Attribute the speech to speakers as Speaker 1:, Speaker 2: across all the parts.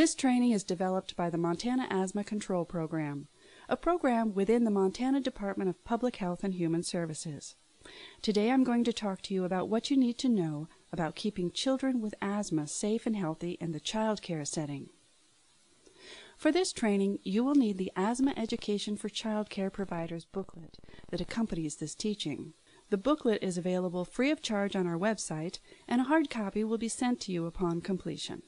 Speaker 1: This training is developed by the Montana Asthma Control Program, a program within the Montana Department of Public Health and Human Services. Today I'm going to talk to you about what you need to know about keeping children with asthma safe and healthy in the child care setting. For this training, you will need the Asthma Education for Child Care Providers booklet that accompanies this teaching. The booklet is available free of charge on our website, and a hard copy will be sent to you upon completion.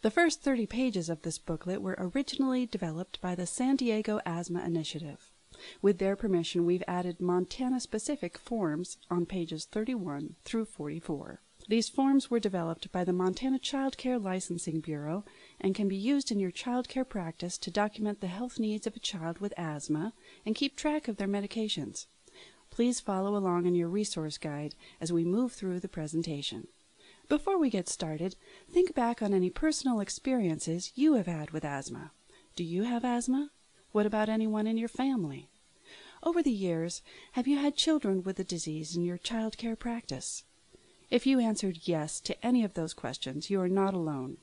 Speaker 1: The first 30 pages of this booklet were originally developed by the San Diego Asthma Initiative. With their permission, we've added Montana-specific forms on pages 31 through 44. These forms were developed by the Montana Child Care Licensing Bureau and can be used in your child care practice to document the health needs of a child with asthma and keep track of their medications. Please follow along in your resource guide as we move through the presentation. Before we get started, think back on any personal experiences you have had with asthma. Do you have asthma? What about anyone in your family? Over the years, have you had children with the disease in your child care practice? If you answered yes to any of those questions, you are not alone.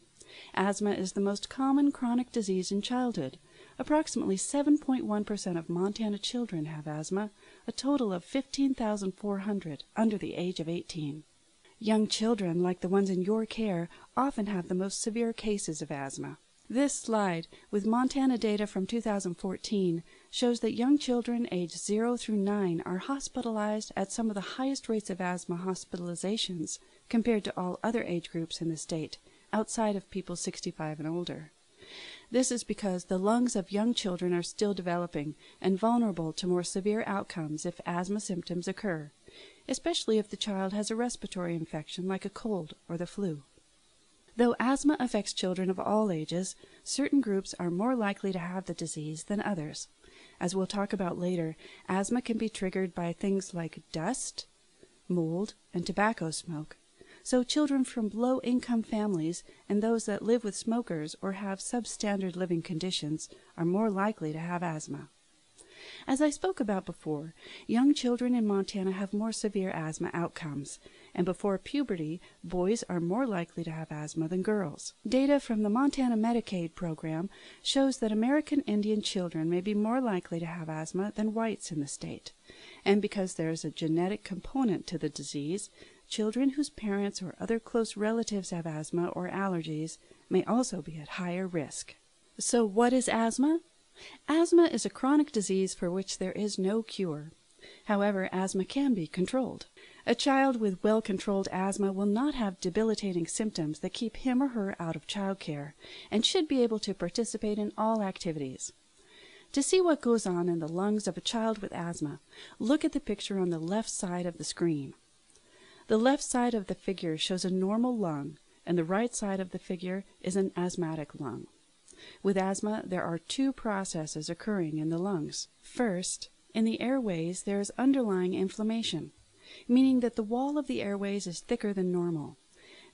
Speaker 1: Asthma is the most common chronic disease in childhood. Approximately 7.1% of Montana children have asthma, a total of 15,400 under the age of 18. Young children, like the ones in your care, often have the most severe cases of asthma. This slide, with Montana data from 2014, shows that young children aged 0 through 9 are hospitalized at some of the highest rates of asthma hospitalizations compared to all other age groups in the state, outside of people 65 and older. This is because the lungs of young children are still developing and vulnerable to more severe outcomes if asthma symptoms occur, especially if the child has a respiratory infection like a cold or the flu. Though asthma affects children of all ages, certain groups are more likely to have the disease than others. As we'll talk about later, asthma can be triggered by things like dust, mold, and tobacco smoke. So children from low income families and those that live with smokers or have substandard living conditions are more likely to have asthma. As I spoke about before, young children in Montana have more severe asthma outcomes, and before puberty, boys are more likely to have asthma than girls. Data from the Montana Medicaid program shows that American Indian children may be more likely to have asthma than whites in the state. And because there is a genetic component to the disease, Children whose parents or other close relatives have asthma or allergies may also be at higher risk. So, what is asthma? Asthma is a chronic disease for which there is no cure. However, asthma can be controlled. A child with well controlled asthma will not have debilitating symptoms that keep him or her out of child care and should be able to participate in all activities. To see what goes on in the lungs of a child with asthma, look at the picture on the left side of the screen. The left side of the figure shows a normal lung, and the right side of the figure is an asthmatic lung. With asthma, there are two processes occurring in the lungs. First, in the airways, there is underlying inflammation, meaning that the wall of the airways is thicker than normal.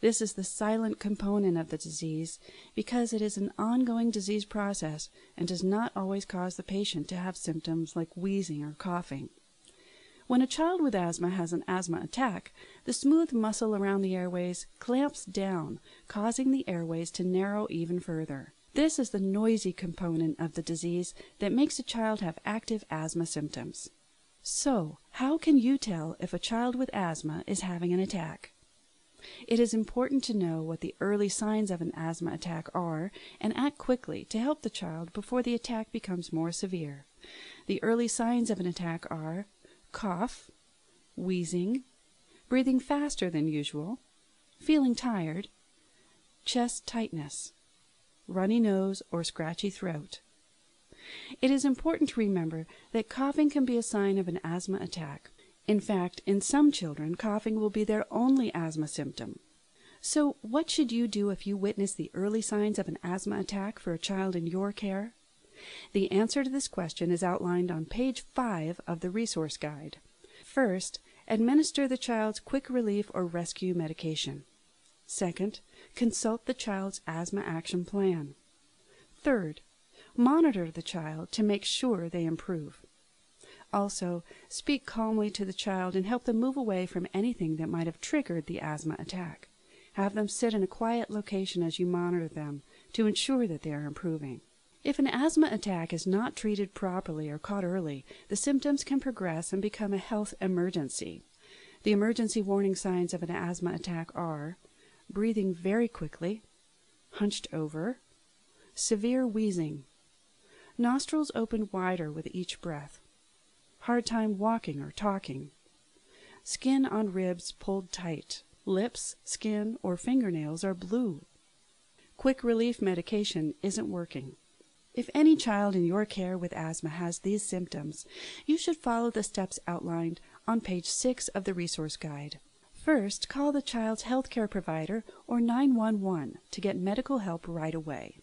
Speaker 1: This is the silent component of the disease because it is an ongoing disease process and does not always cause the patient to have symptoms like wheezing or coughing. When a child with asthma has an asthma attack, the smooth muscle around the airways clamps down, causing the airways to narrow even further. This is the noisy component of the disease that makes a child have active asthma symptoms. So, how can you tell if a child with asthma is having an attack? It is important to know what the early signs of an asthma attack are and act quickly to help the child before the attack becomes more severe. The early signs of an attack are cough, wheezing, breathing faster than usual, feeling tired, chest tightness, runny nose or scratchy throat. It is important to remember that coughing can be a sign of an asthma attack. In fact, in some children, coughing will be their only asthma symptom. So, what should you do if you witness the early signs of an asthma attack for a child in your care? The answer to this question is outlined on page 5 of the resource guide. First, administer the child's quick relief or rescue medication. Second, consult the child's asthma action plan. Third, monitor the child to make sure they improve. Also, speak calmly to the child and help them move away from anything that might have triggered the asthma attack. Have them sit in a quiet location as you monitor them to ensure that they are improving. If an asthma attack is not treated properly or caught early, the symptoms can progress and become a health emergency. The emergency warning signs of an asthma attack are breathing very quickly, hunched over, severe wheezing, nostrils open wider with each breath, hard time walking or talking, skin on ribs pulled tight, lips, skin, or fingernails are blue. Quick relief medication isn't working. If any child in your care with asthma has these symptoms, you should follow the steps outlined on page 6 of the resource guide. First, call the child's healthcare provider or 911 to get medical help right away.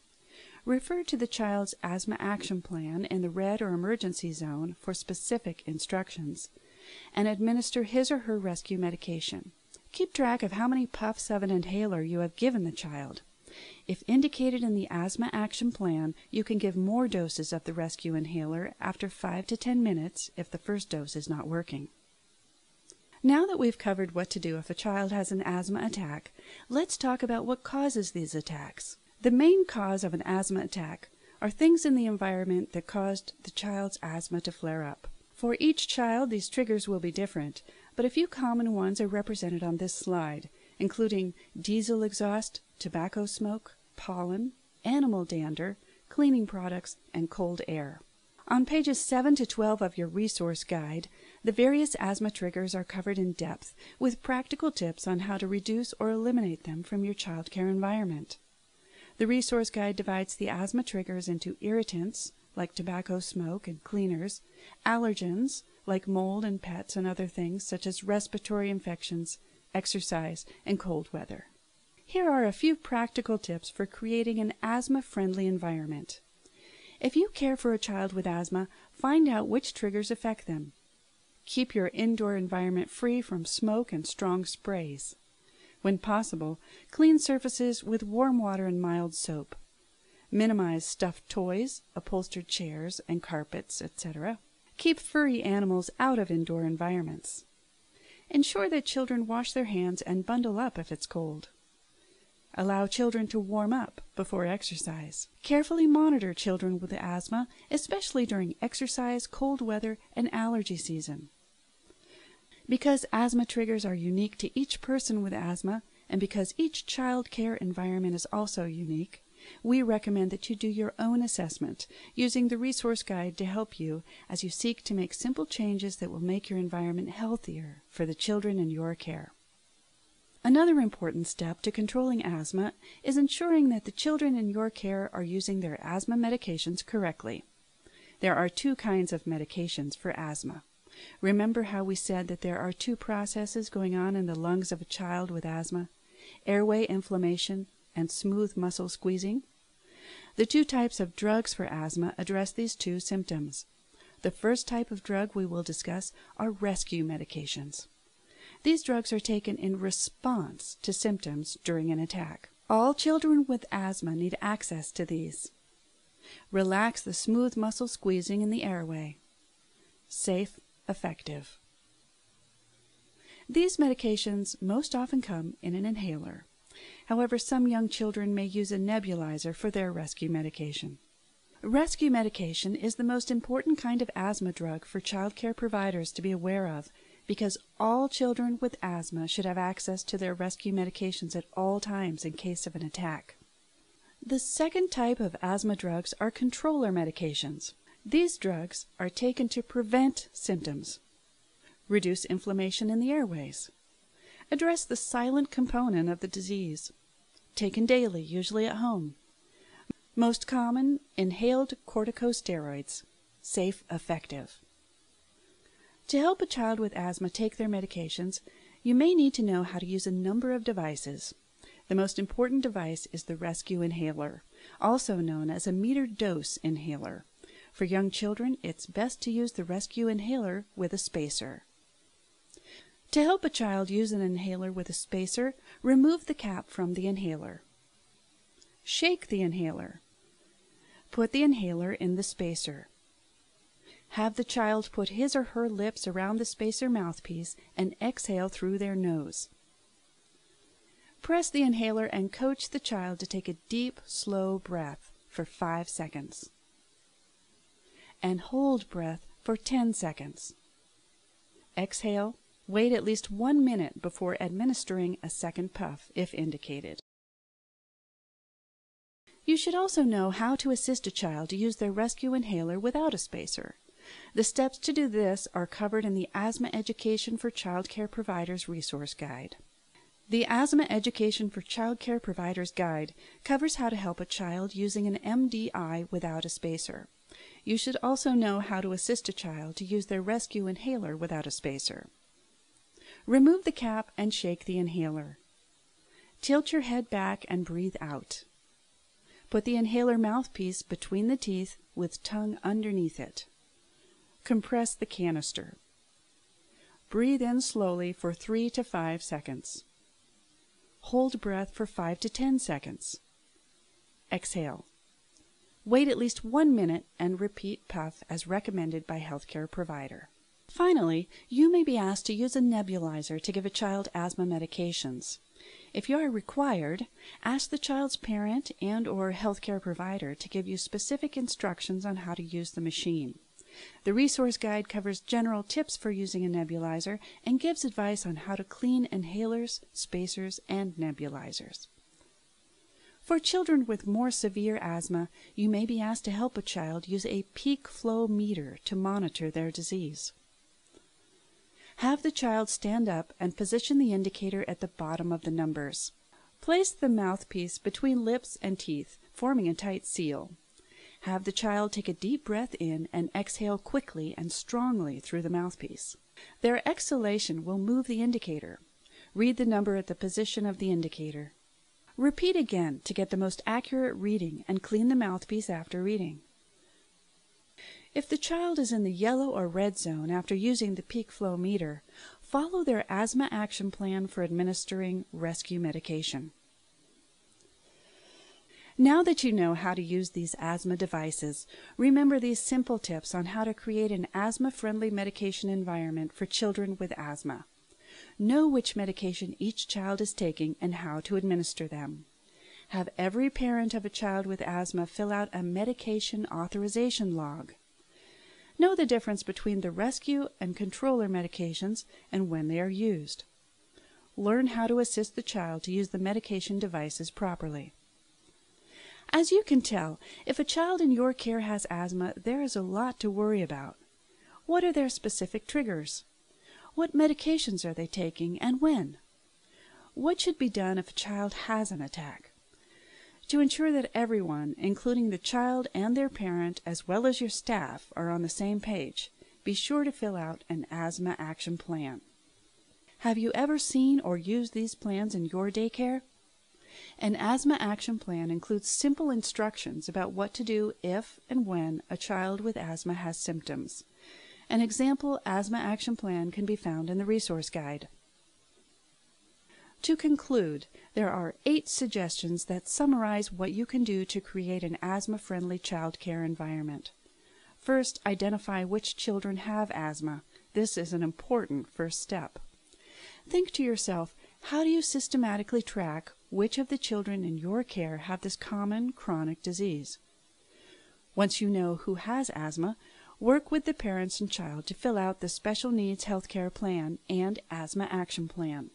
Speaker 1: Refer to the child's asthma action plan in the red or emergency zone for specific instructions and administer his or her rescue medication. Keep track of how many puffs of an inhaler you have given the child. If indicated in the asthma action plan, you can give more doses of the rescue inhaler after 5 to 10 minutes if the first dose is not working. Now that we've covered what to do if a child has an asthma attack, let's talk about what causes these attacks. The main cause of an asthma attack are things in the environment that caused the child's asthma to flare up. For each child, these triggers will be different, but a few common ones are represented on this slide, including diesel exhaust, tobacco smoke, pollen, animal dander, cleaning products, and cold air. On pages 7 to 12 of your resource guide, the various asthma triggers are covered in depth with practical tips on how to reduce or eliminate them from your childcare environment. The resource guide divides the asthma triggers into irritants, like tobacco smoke and cleaners, allergens, like mold and pets and other things such as respiratory infections, exercise, and cold weather. Here are a few practical tips for creating an asthma friendly environment. If you care for a child with asthma, find out which triggers affect them. Keep your indoor environment free from smoke and strong sprays. When possible, clean surfaces with warm water and mild soap. Minimize stuffed toys, upholstered chairs and carpets, etc. Keep furry animals out of indoor environments. Ensure that children wash their hands and bundle up if it's cold. Allow children to warm up before exercise. Carefully monitor children with asthma, especially during exercise, cold weather, and allergy season. Because asthma triggers are unique to each person with asthma, and because each child care environment is also unique, we recommend that you do your own assessment using the resource guide to help you as you seek to make simple changes that will make your environment healthier for the children in your care. Another important step to controlling asthma is ensuring that the children in your care are using their asthma medications correctly. There are two kinds of medications for asthma. Remember how we said that there are two processes going on in the lungs of a child with asthma airway inflammation and smooth muscle squeezing? The two types of drugs for asthma address these two symptoms. The first type of drug we will discuss are rescue medications. These drugs are taken in response to symptoms during an attack. All children with asthma need access to these. Relax the smooth muscle squeezing in the airway. Safe, effective. These medications most often come in an inhaler. However, some young children may use a nebulizer for their rescue medication. Rescue medication is the most important kind of asthma drug for child care providers to be aware of because all children with asthma should have access to their rescue medications at all times in case of an attack. The second type of asthma drugs are controller medications. These drugs are taken to prevent symptoms, reduce inflammation in the airways, address the silent component of the disease. Taken daily, usually at home. Most common, inhaled corticosteroids. Safe, effective. To help a child with asthma take their medications, you may need to know how to use a number of devices. The most important device is the rescue inhaler, also known as a metered dose inhaler. For young children, it's best to use the rescue inhaler with a spacer. To help a child use an inhaler with a spacer, remove the cap from the inhaler. Shake the inhaler. Put the inhaler in the spacer. Have the child put his or her lips around the spacer mouthpiece and exhale through their nose. Press the inhaler and coach the child to take a deep, slow breath for 5 seconds. And hold breath for 10 seconds. Exhale. Wait at least one minute before administering a second puff, if indicated. You should also know how to assist a child to use their rescue inhaler without a spacer. The steps to do this are covered in the Asthma Education for Child Care Providers resource guide. The Asthma Education for Child Care Providers guide covers how to help a child using an MDI without a spacer. You should also know how to assist a child to use their rescue inhaler without a spacer. Remove the cap and shake the inhaler. Tilt your head back and breathe out. Put the inhaler mouthpiece between the teeth with tongue underneath it. Compress the canister. Breathe in slowly for 3 to 5 seconds. Hold breath for 5 to 10 seconds. Exhale. Wait at least one minute and repeat puff as recommended by healthcare provider. Finally, you may be asked to use a nebulizer to give a child asthma medications. If you are required, ask the child's parent and or healthcare provider to give you specific instructions on how to use the machine. The resource guide covers general tips for using a nebulizer and gives advice on how to clean inhalers, spacers, and nebulizers. For children with more severe asthma, you may be asked to help a child use a peak flow meter to monitor their disease. Have the child stand up and position the indicator at the bottom of the numbers. Place the mouthpiece between lips and teeth, forming a tight seal. Have the child take a deep breath in and exhale quickly and strongly through the mouthpiece. Their exhalation will move the indicator. Read the number at the position of the indicator. Repeat again to get the most accurate reading and clean the mouthpiece after reading. If the child is in the yellow or red zone after using the peak flow meter, follow their asthma action plan for administering rescue medication. Now that you know how to use these asthma devices, remember these simple tips on how to create an asthma friendly medication environment for children with asthma. Know which medication each child is taking and how to administer them. Have every parent of a child with asthma fill out a medication authorization log. Know the difference between the rescue and controller medications and when they are used. Learn how to assist the child to use the medication devices properly. As you can tell, if a child in your care has asthma, there is a lot to worry about. What are their specific triggers? What medications are they taking and when? What should be done if a child has an attack? To ensure that everyone, including the child and their parent, as well as your staff, are on the same page, be sure to fill out an asthma action plan. Have you ever seen or used these plans in your daycare? An asthma action plan includes simple instructions about what to do if and when a child with asthma has symptoms. An example asthma action plan can be found in the resource guide. To conclude, there are eight suggestions that summarize what you can do to create an asthma friendly child care environment. First, identify which children have asthma. This is an important first step. Think to yourself, how do you systematically track which of the children in your care have this common chronic disease? Once you know who has asthma, work with the parents and child to fill out the Special Needs Healthcare Plan and Asthma Action Plan.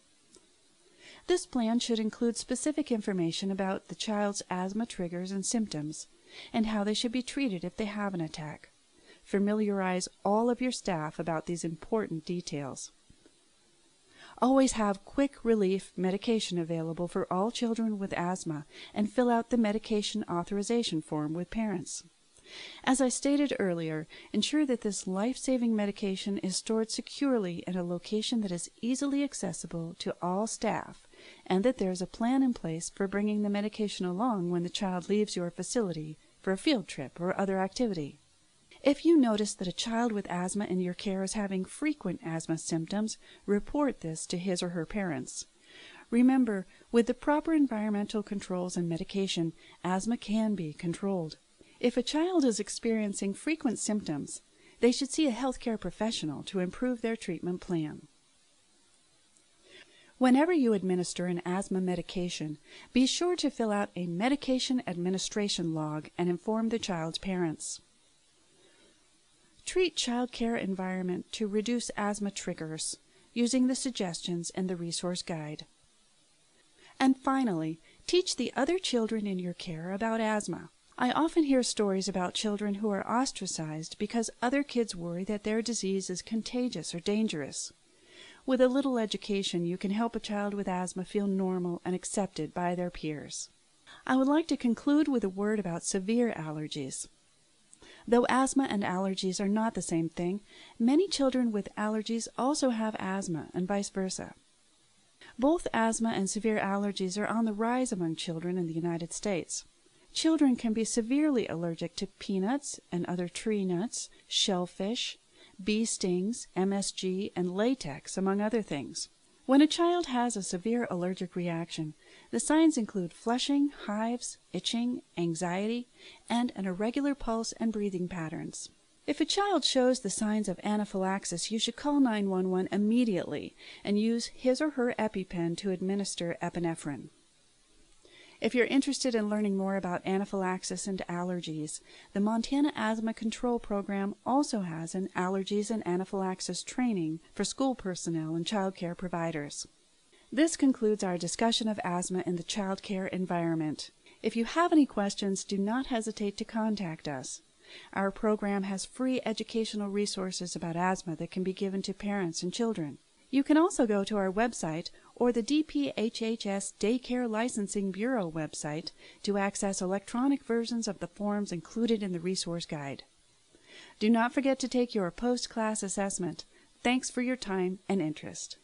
Speaker 1: This plan should include specific information about the child's asthma triggers and symptoms, and how they should be treated if they have an attack. Familiarize all of your staff about these important details. Always have quick relief medication available for all children with asthma and fill out the medication authorization form with parents. As I stated earlier, ensure that this life saving medication is stored securely in a location that is easily accessible to all staff and that there is a plan in place for bringing the medication along when the child leaves your facility for a field trip or other activity. If you notice that a child with asthma in your care is having frequent asthma symptoms, report this to his or her parents. Remember, with the proper environmental controls and medication, asthma can be controlled. If a child is experiencing frequent symptoms, they should see a healthcare professional to improve their treatment plan. Whenever you administer an asthma medication, be sure to fill out a medication administration log and inform the child's parents. Treat child care environment to reduce asthma triggers using the suggestions in the resource guide. And finally, teach the other children in your care about asthma. I often hear stories about children who are ostracized because other kids worry that their disease is contagious or dangerous. With a little education, you can help a child with asthma feel normal and accepted by their peers. I would like to conclude with a word about severe allergies. Though asthma and allergies are not the same thing, many children with allergies also have asthma and vice versa. Both asthma and severe allergies are on the rise among children in the United States. Children can be severely allergic to peanuts and other tree nuts, shellfish, bee stings, MSG, and latex, among other things. When a child has a severe allergic reaction, the signs include flushing, hives, itching, anxiety, and an irregular pulse and breathing patterns. If a child shows the signs of anaphylaxis, you should call 911 immediately and use his or her EpiPen to administer epinephrine. If you're interested in learning more about anaphylaxis and allergies, the Montana Asthma Control Program also has an allergies and anaphylaxis training for school personnel and child care providers. This concludes our discussion of asthma in the child care environment. If you have any questions, do not hesitate to contact us. Our program has free educational resources about asthma that can be given to parents and children. You can also go to our website or the DPHHS Daycare Licensing Bureau website to access electronic versions of the forms included in the resource guide. Do not forget to take your post class assessment. Thanks for your time and interest.